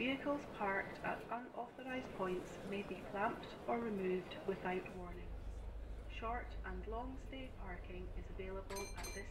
Vehicles parked at unauthorised points may be clamped or removed without warning. Short and long stay parking is available at this